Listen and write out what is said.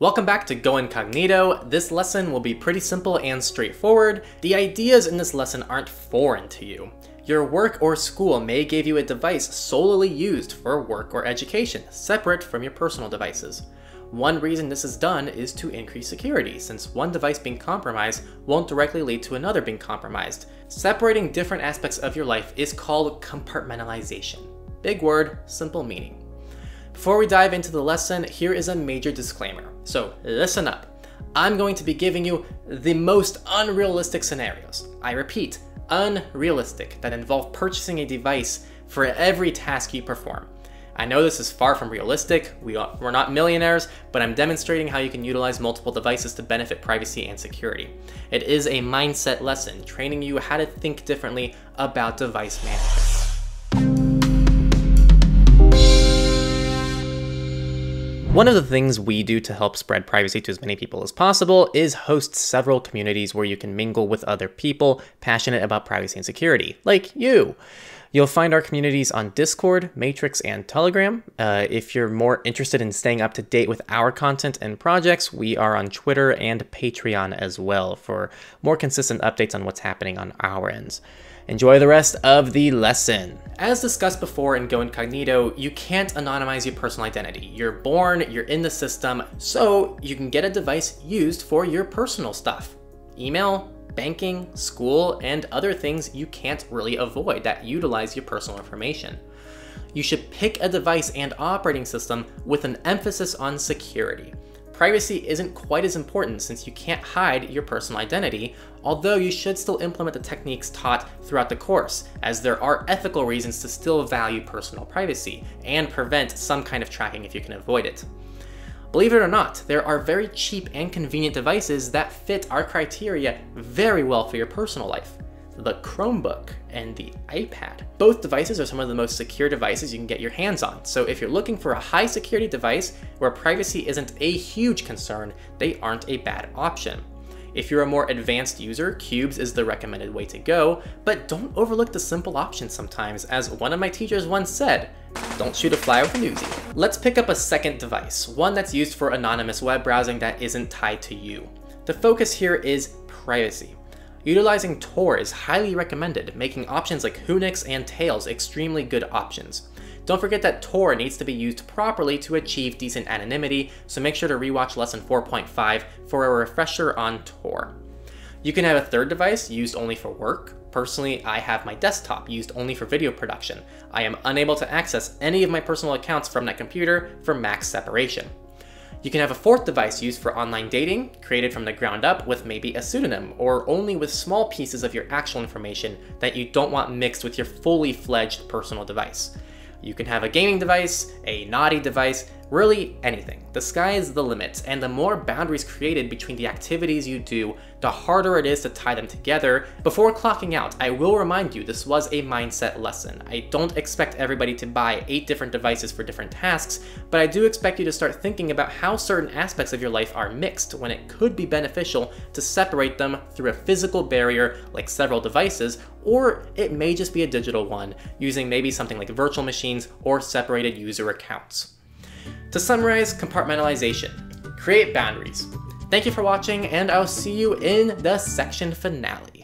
Welcome back to Go Incognito. This lesson will be pretty simple and straightforward. The ideas in this lesson aren't foreign to you. Your work or school may give you a device solely used for work or education, separate from your personal devices. One reason this is done is to increase security, since one device being compromised won't directly lead to another being compromised. Separating different aspects of your life is called compartmentalization. Big word, simple meaning. Before we dive into the lesson, here is a major disclaimer. So listen up. I'm going to be giving you the most unrealistic scenarios. I repeat, unrealistic, that involve purchasing a device for every task you perform. I know this is far from realistic, we are, we're not millionaires, but I'm demonstrating how you can utilize multiple devices to benefit privacy and security. It is a mindset lesson, training you how to think differently about device management. One of the things we do to help spread privacy to as many people as possible is host several communities where you can mingle with other people passionate about privacy and security, like you. You'll find our communities on Discord, Matrix, and Telegram. Uh, if you're more interested in staying up to date with our content and projects, we are on Twitter and Patreon as well for more consistent updates on what's happening on our ends. Enjoy the rest of the lesson. As discussed before in Go Incognito, you can't anonymize your personal identity. You're born, you're in the system, so you can get a device used for your personal stuff. Email, banking, school, and other things you can't really avoid that utilize your personal information. You should pick a device and operating system with an emphasis on security. Privacy isn't quite as important since you can't hide your personal identity, although you should still implement the techniques taught throughout the course, as there are ethical reasons to still value personal privacy and prevent some kind of tracking if you can avoid it. Believe it or not, there are very cheap and convenient devices that fit our criteria very well for your personal life. The Chromebook and the iPad. Both devices are some of the most secure devices you can get your hands on, so if you're looking for a high security device where privacy isn't a huge concern, they aren't a bad option. If you're a more advanced user, Qubes is the recommended way to go, but don't overlook the simple options sometimes, as one of my teachers once said, don't shoot a fly with a Uzi. Let's pick up a second device, one that's used for anonymous web browsing that isn't tied to you. The focus here is privacy. Utilizing Tor is highly recommended, making options like Whonix and Tails extremely good options. Don't forget that Tor needs to be used properly to achieve decent anonymity, so make sure to rewatch lesson 4.5 for a refresher on Tor. You can have a third device used only for work. Personally, I have my desktop used only for video production. I am unable to access any of my personal accounts from that computer for max separation. You can have a fourth device used for online dating, created from the ground up with maybe a pseudonym, or only with small pieces of your actual information that you don't want mixed with your fully fledged personal device. You can have a gaming device, a naughty device, really anything. The sky is the limit, and the more boundaries created between the activities you do, the harder it is to tie them together. Before clocking out, I will remind you this was a mindset lesson. I don't expect everybody to buy eight different devices for different tasks, but I do expect you to start thinking about how certain aspects of your life are mixed when it could be beneficial to separate them through a physical barrier like several devices, or it may just be a digital one, using maybe something like virtual machines or separated user accounts. To summarize compartmentalization, create boundaries. Thank you for watching, and I'll see you in the section finale.